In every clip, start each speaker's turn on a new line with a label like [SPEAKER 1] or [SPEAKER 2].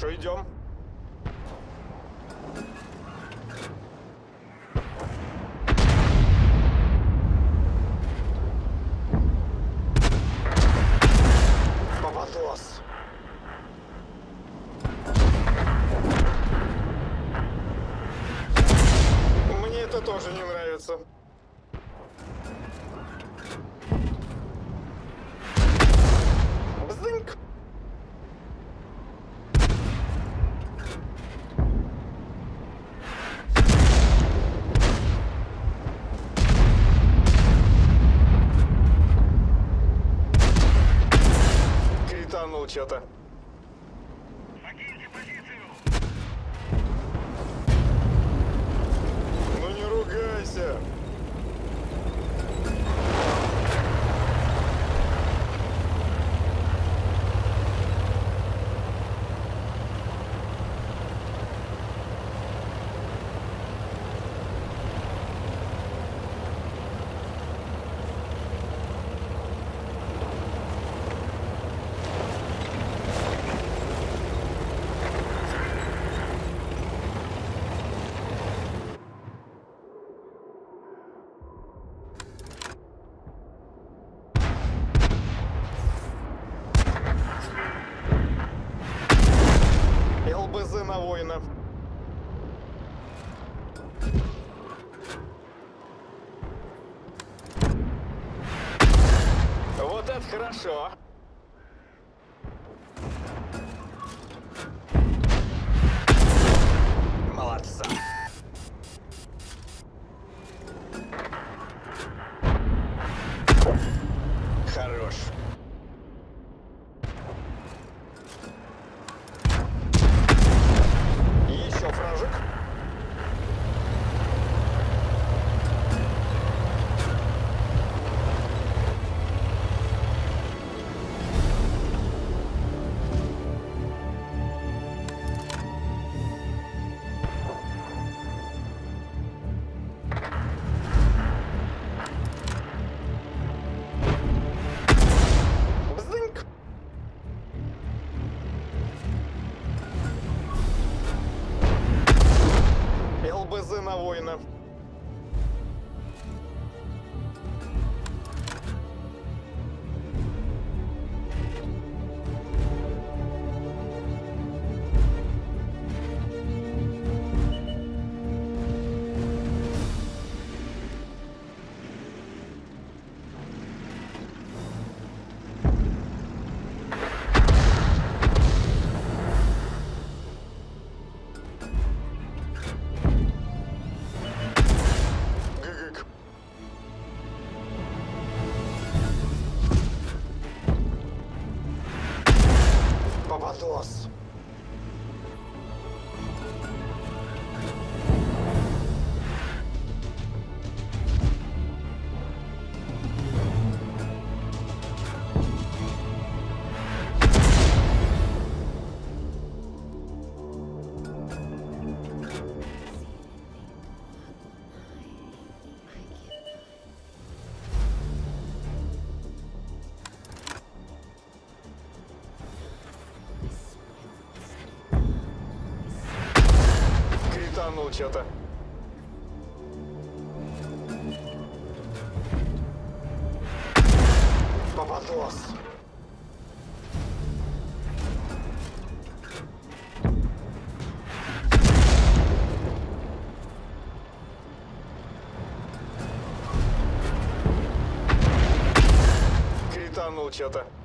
[SPEAKER 1] Хорошо, идем. учета. Хорошо. Молодца. Хорош. системы учета. Попадос! Критан учета.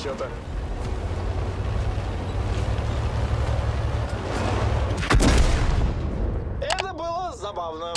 [SPEAKER 1] Что-то. Это было забавно.